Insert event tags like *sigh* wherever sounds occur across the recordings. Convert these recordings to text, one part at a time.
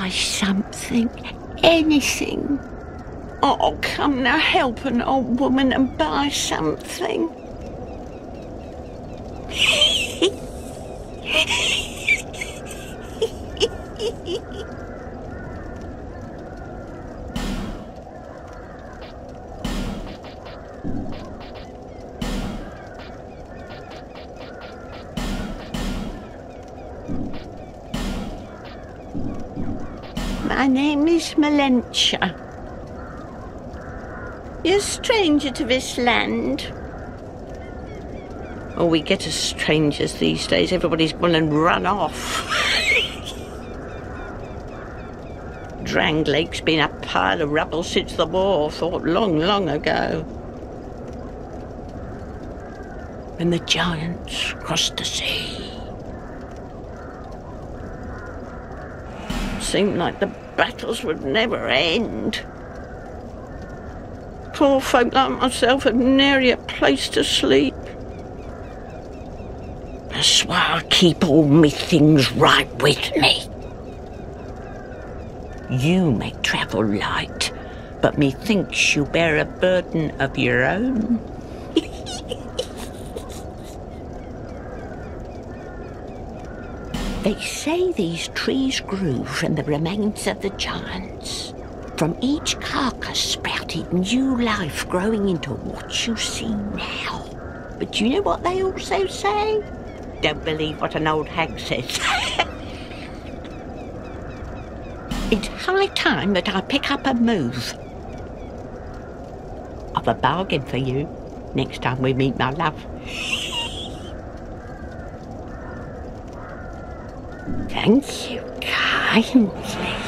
Buy something. Anything. Oh, come now, help an old woman and buy something. Melentia. You're a stranger to this land. Oh, we get as strangers these days. Everybody's gone and run off. *laughs* Drangleic's been a pile of rubble since the war, thought long, long ago. When the giants crossed the sea. Seemed like the battles would never end. Poor folk like myself had nary a place to sleep. That's why I keep all me things right with me. You may travel light, but methinks you bear a burden of your own. They say these trees grew from the remains of the giants. From each carcass sprouted new life growing into what you see now. But you know what they also say? Don't believe what an old hag says. *laughs* it's high time that I pick up and move. I've a bargain for you next time we meet, my love. *laughs* Thank you kindly.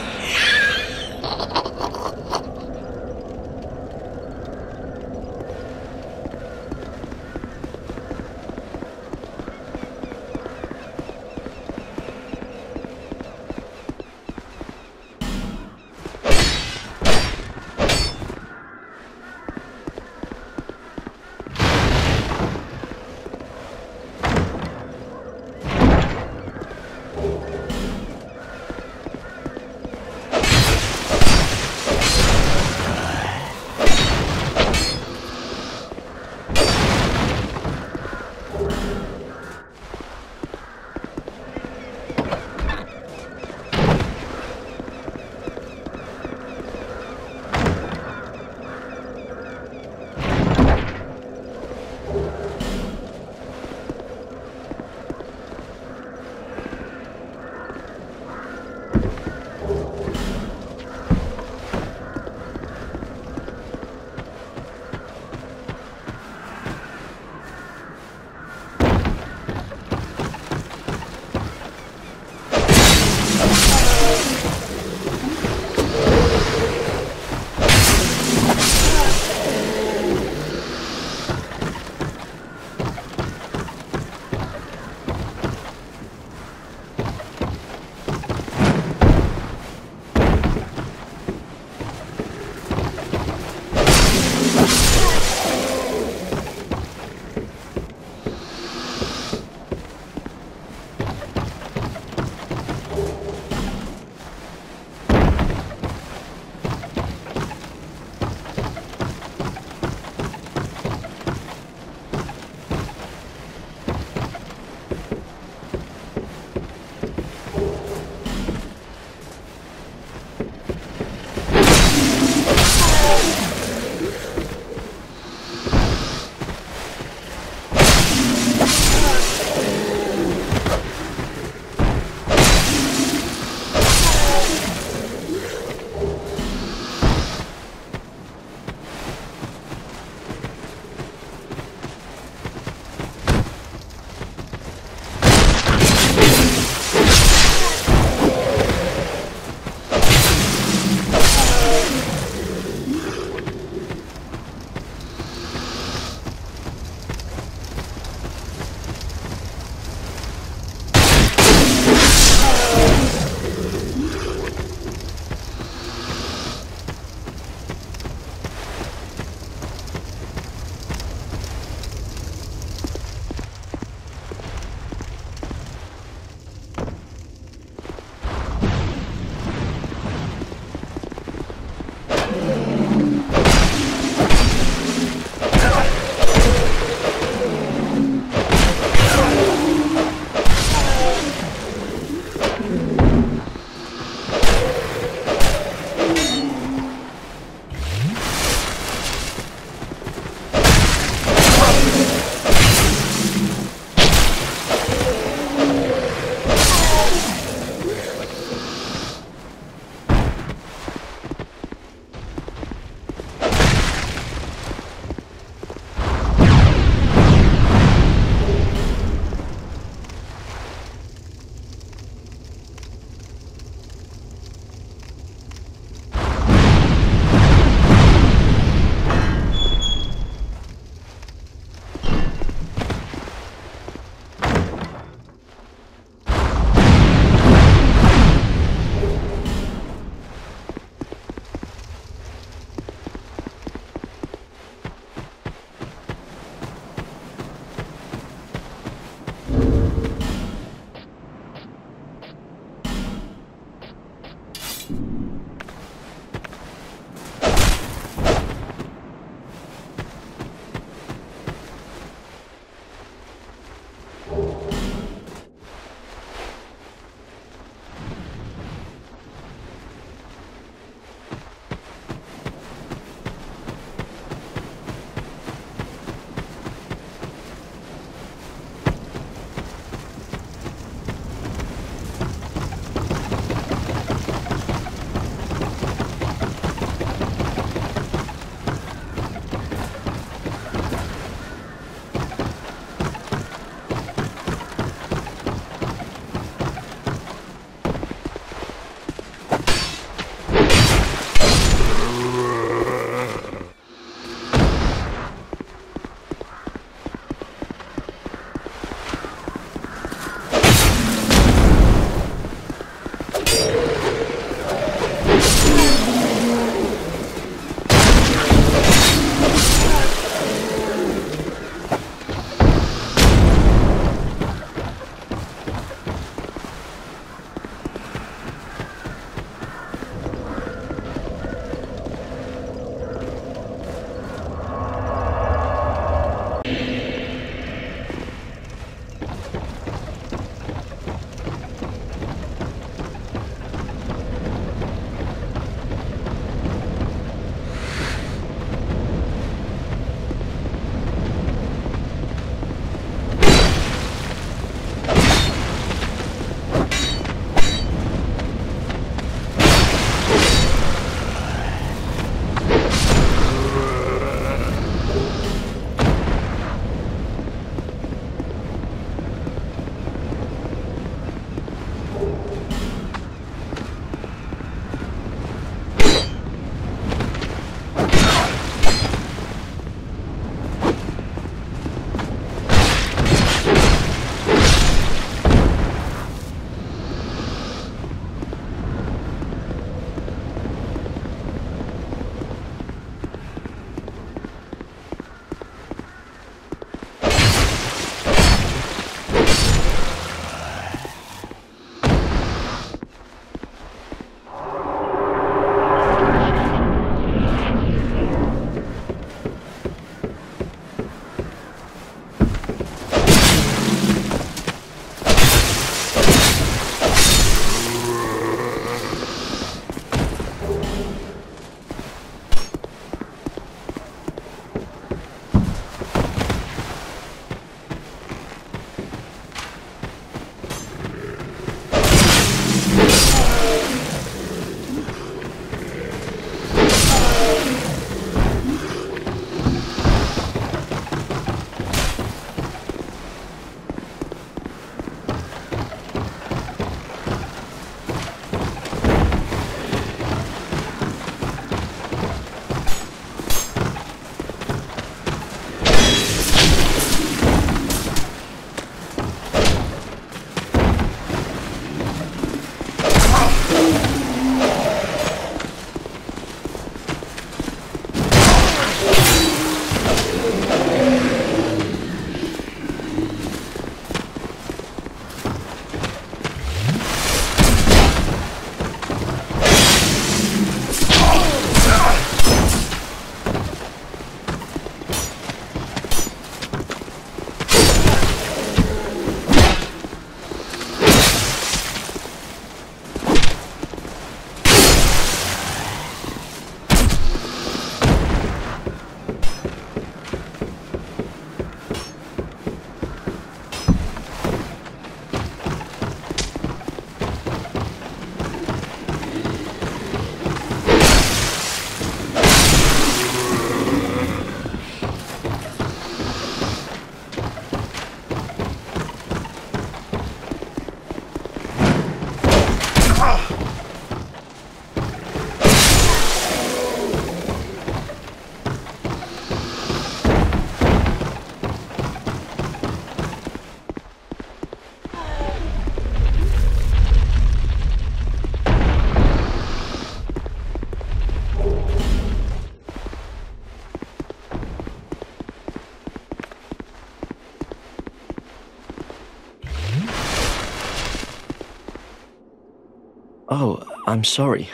I'm sorry.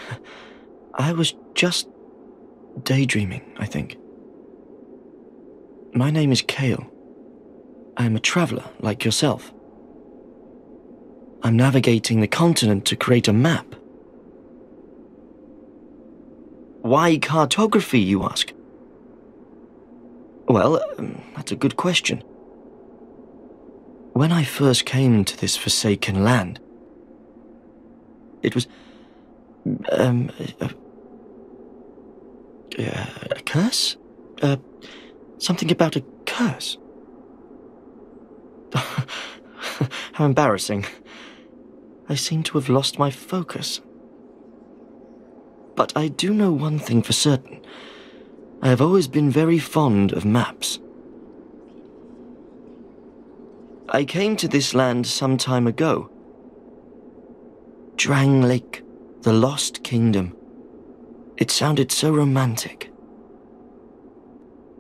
I was just daydreaming, I think. My name is Cale. I'm a traveler like yourself. I'm navigating the continent to create a map. Why cartography, you ask? Well, um, that's a good question. When I first came to this forsaken land, it was. Um. A, a curse? Uh, something about a curse. *laughs* How embarrassing. I seem to have lost my focus. But I do know one thing for certain. I have always been very fond of maps. I came to this land some time ago. Drangleic, the Lost Kingdom. It sounded so romantic.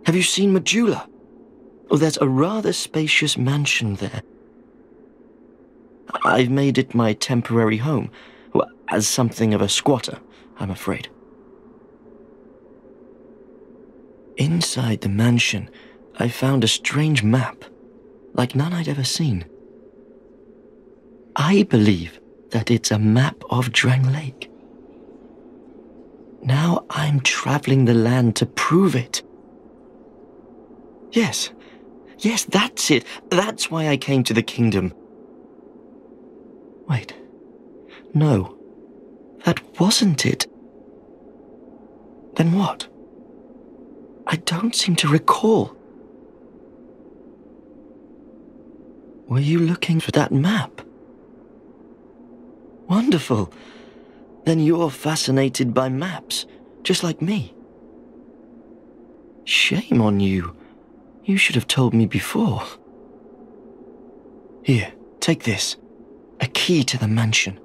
Have you seen Majula? Oh, there's a rather spacious mansion there. I've made it my temporary home, well, as something of a squatter, I'm afraid. Inside the mansion, I found a strange map, like none I'd ever seen. I believe that it's a map of Drangleic. Now I'm traveling the land to prove it. Yes, yes, that's it. That's why I came to the kingdom. Wait. No. That wasn't it. Then what? I don't seem to recall. Were you looking for that map? Wonderful. Then you're fascinated by maps, just like me. Shame on you. You should have told me before. Here, take this. A key to the mansion.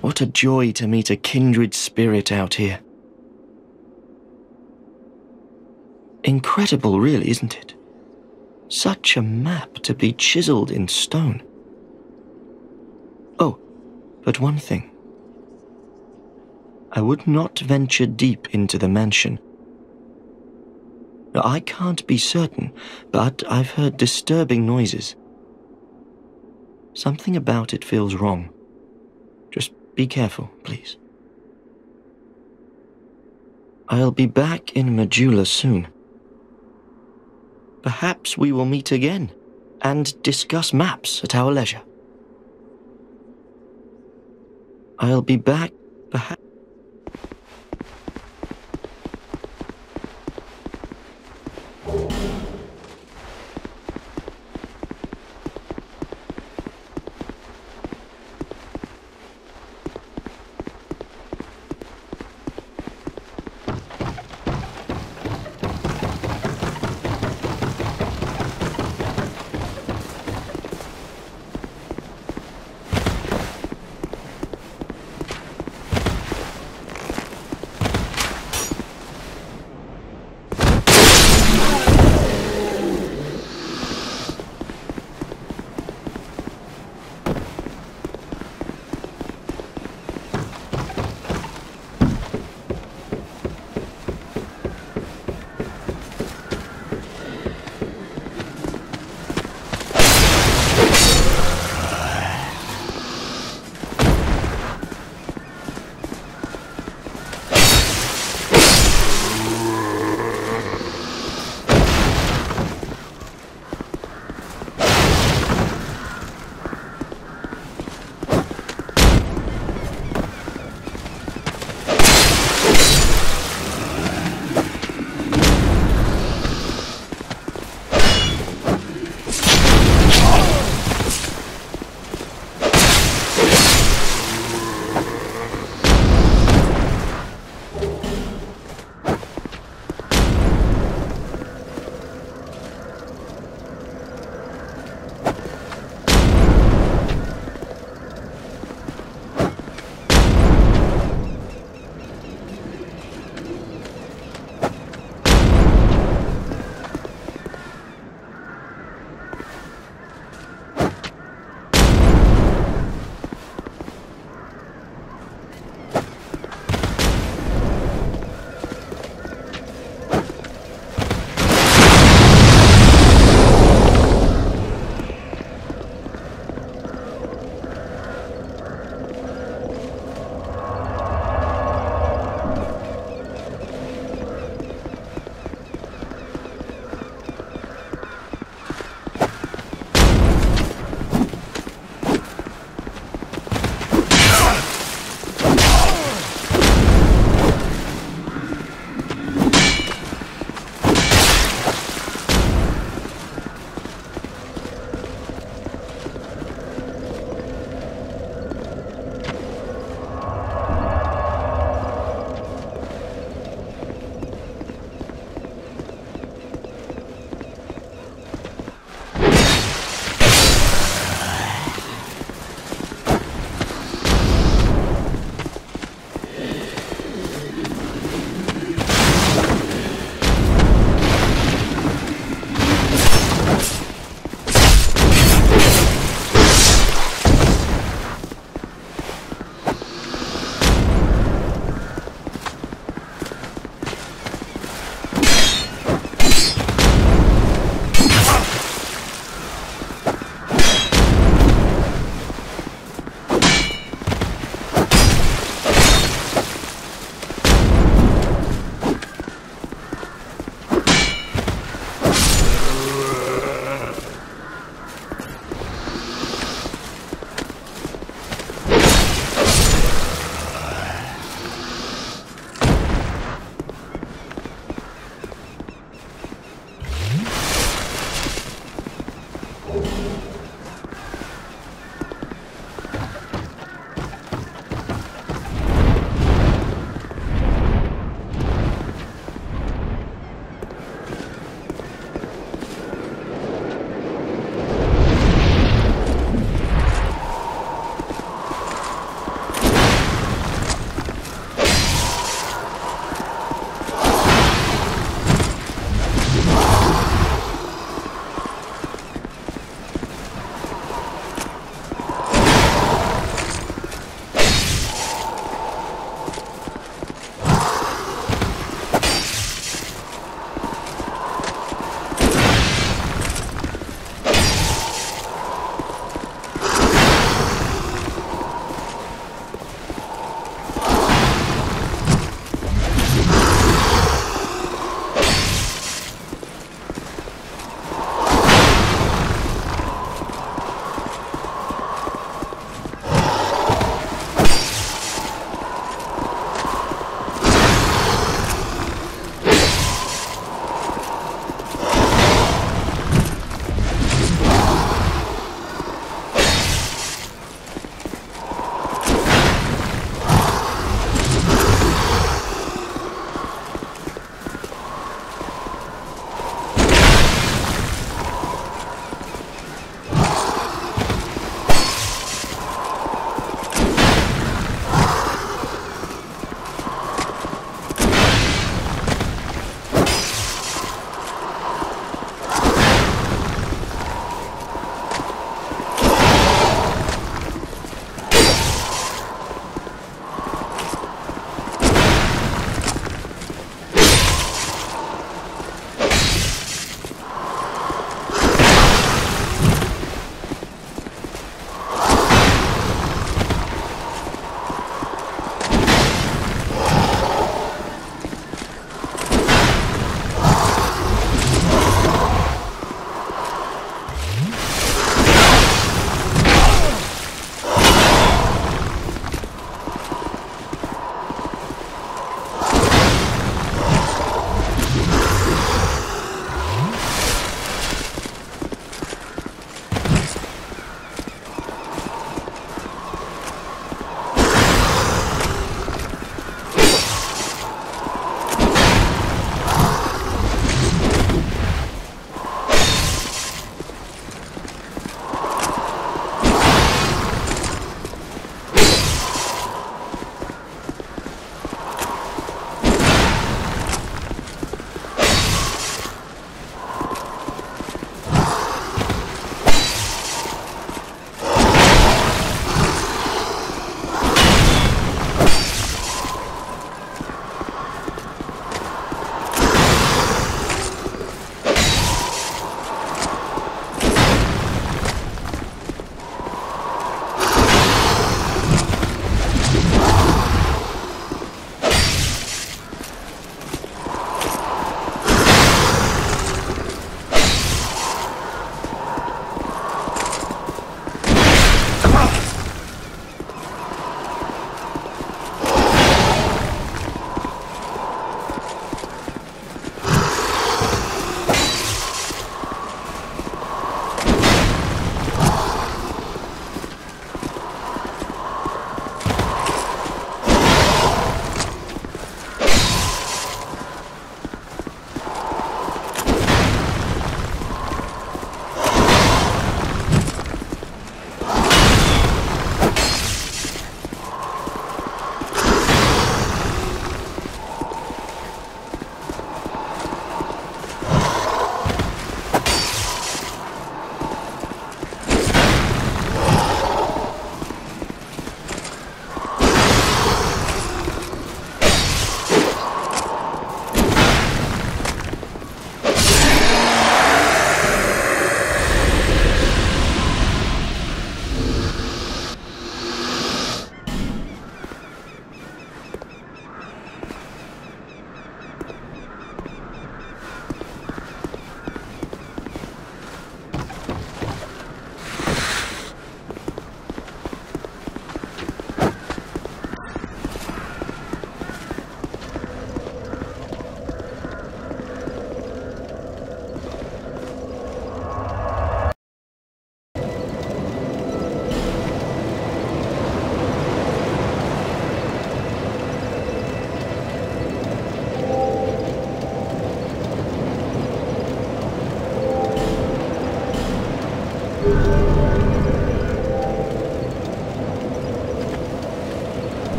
What a joy to meet a kindred spirit out here. Incredible, really, isn't it? Such a map to be chiseled in stone. But one thing. I would not venture deep into the mansion. I can't be certain, but I've heard disturbing noises. Something about it feels wrong. Just be careful, please. I'll be back in Majula soon. Perhaps we will meet again and discuss maps at our leisure. I'll be back, perhaps.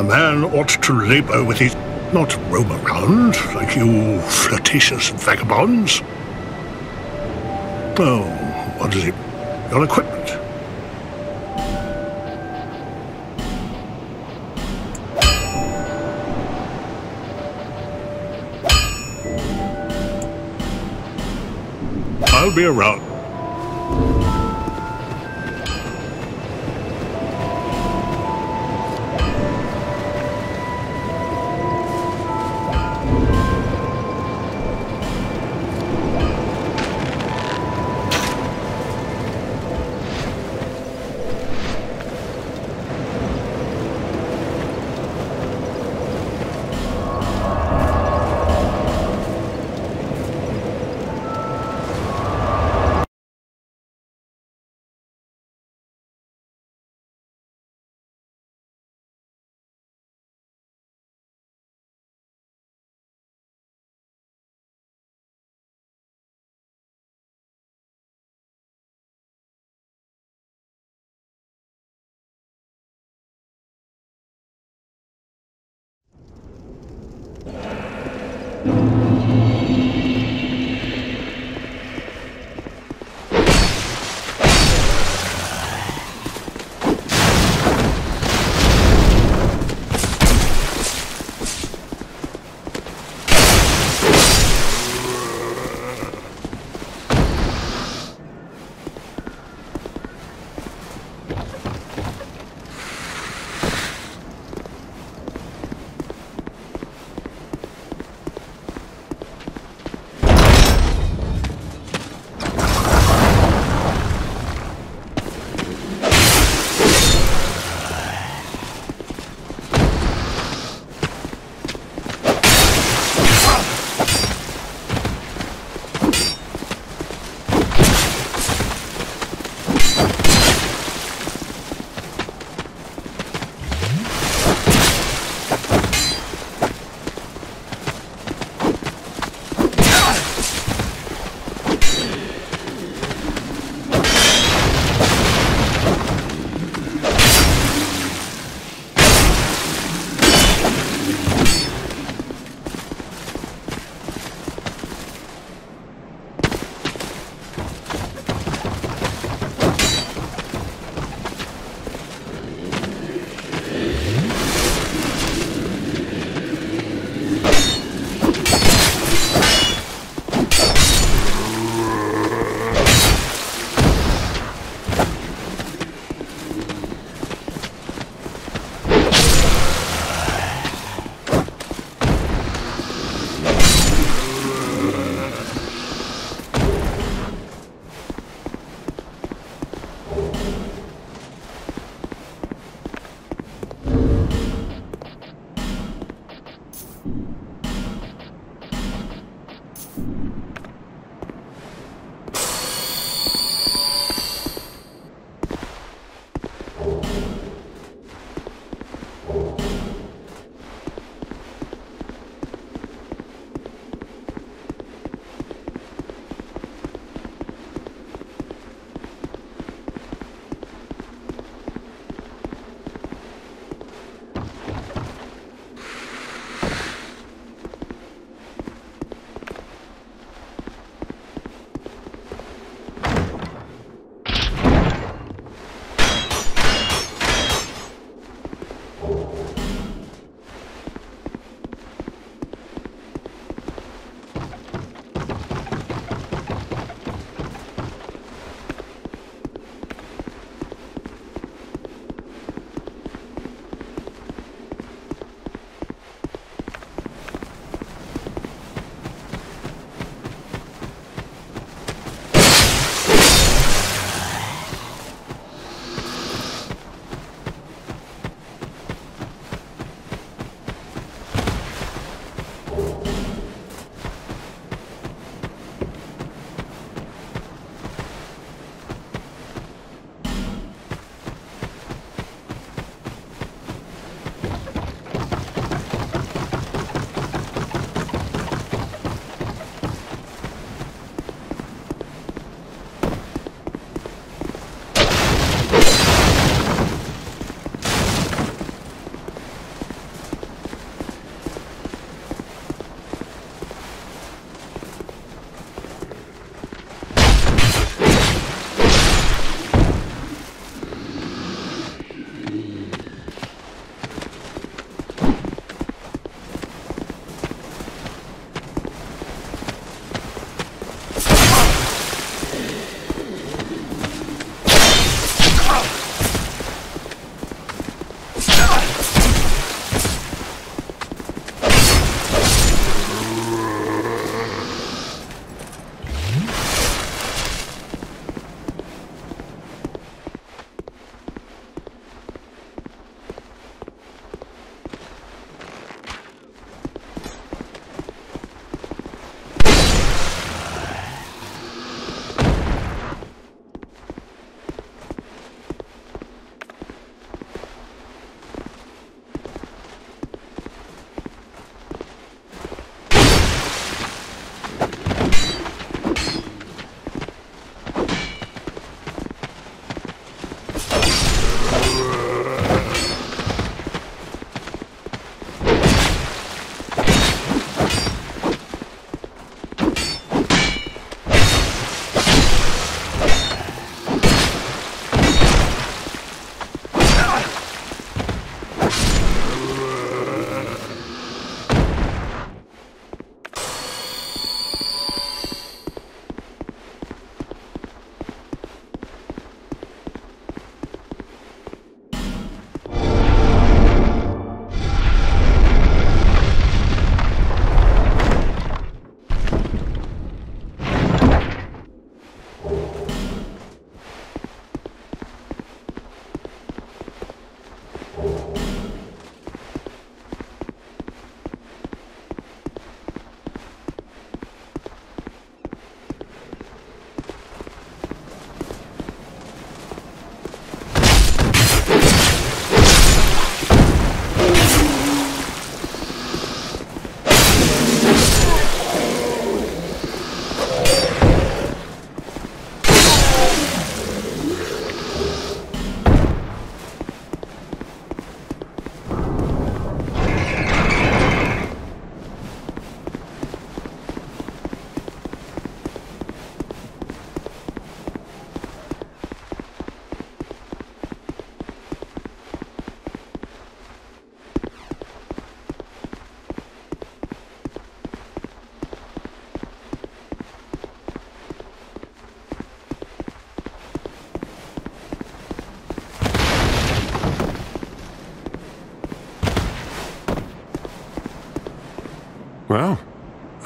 A man ought to labour with his, not roam around like you flirtatious vagabonds. Oh, what is it? Your equipment. I'll be around.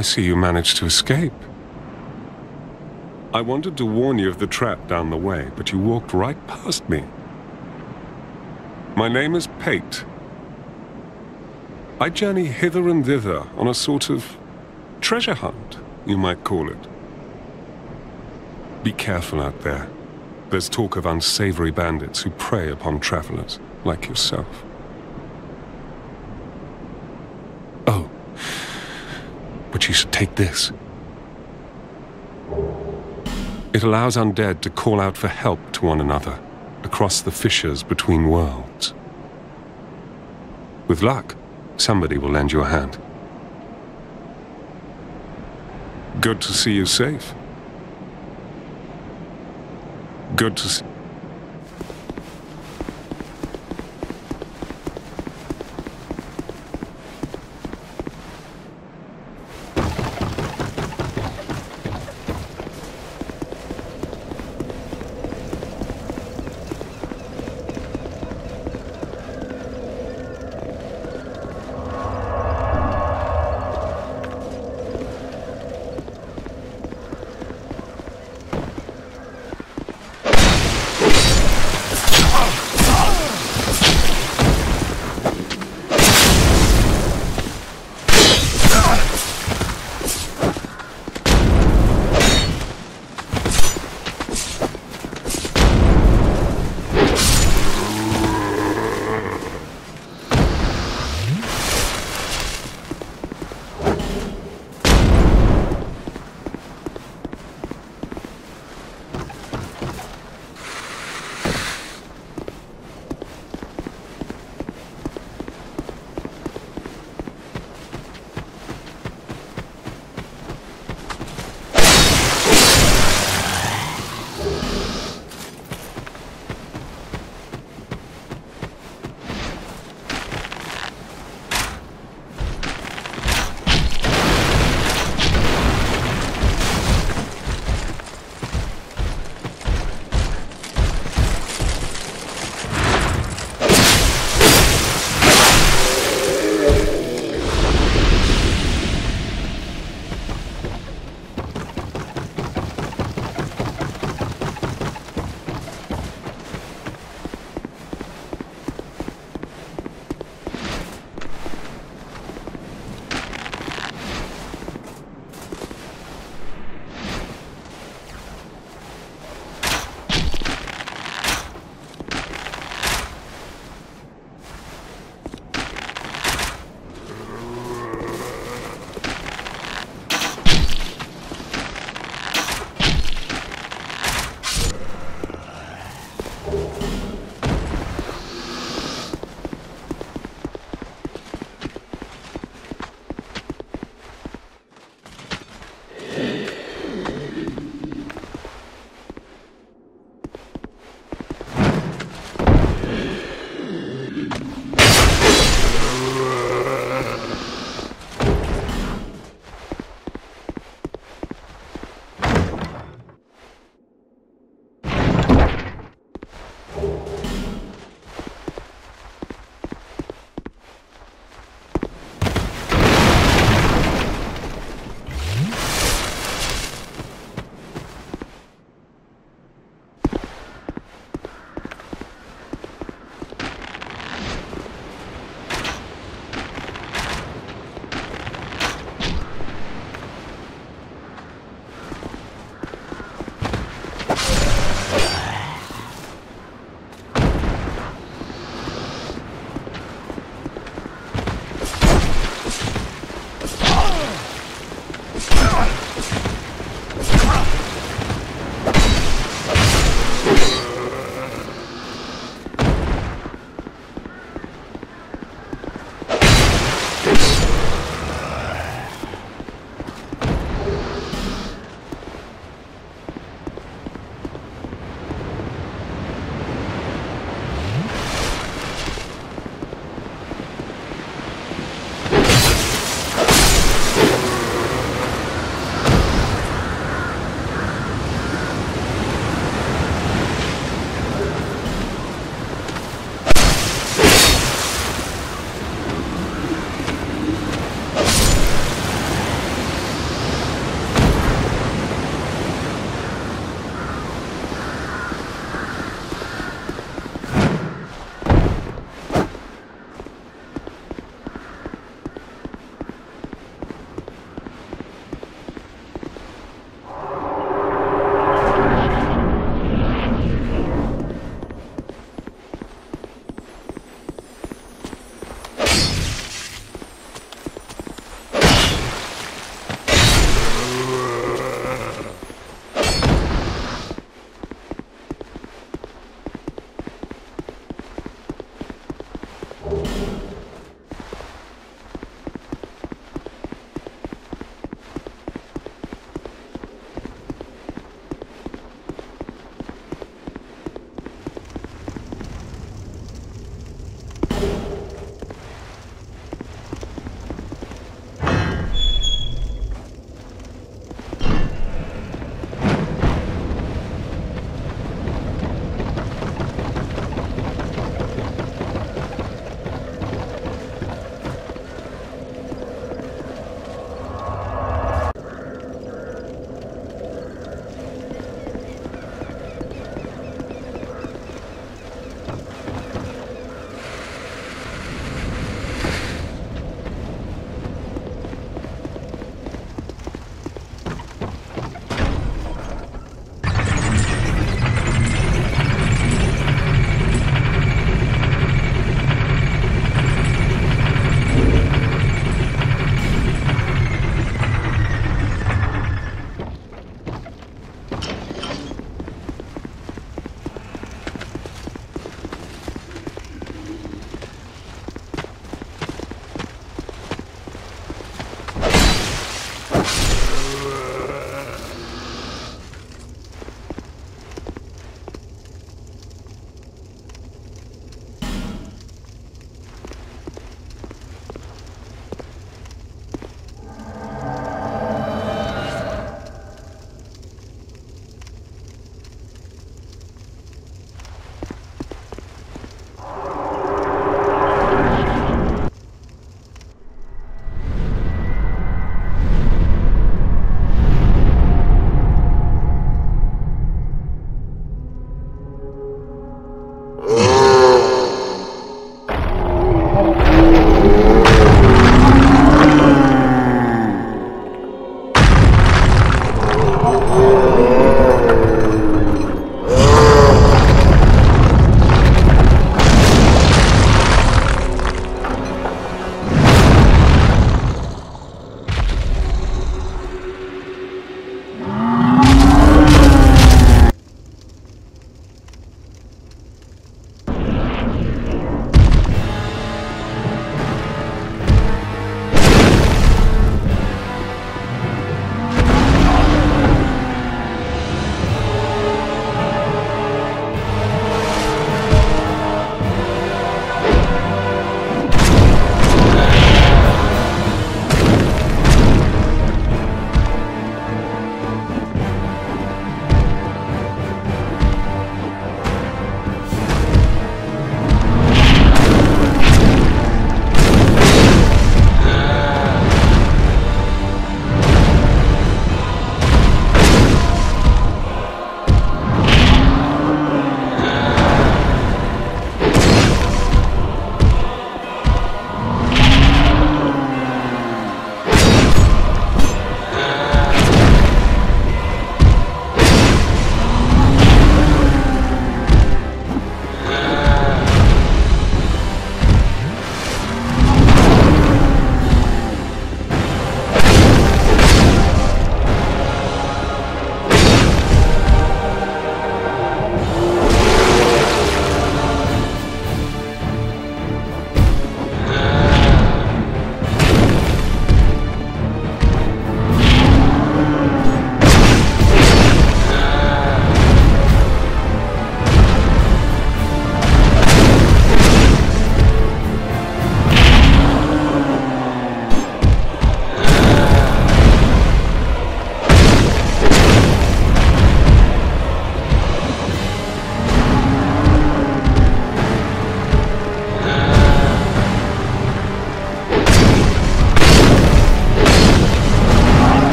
I see you managed to escape. I wanted to warn you of the trap down the way, but you walked right past me. My name is Pate. I journey hither and thither on a sort of treasure hunt, you might call it. Be careful out there. There's talk of unsavory bandits who prey upon travelers, like yourself. Oh, but you should take this. It allows undead to call out for help to one another across the fissures between worlds. With luck, somebody will lend you a hand. Good to see you safe. Good to see...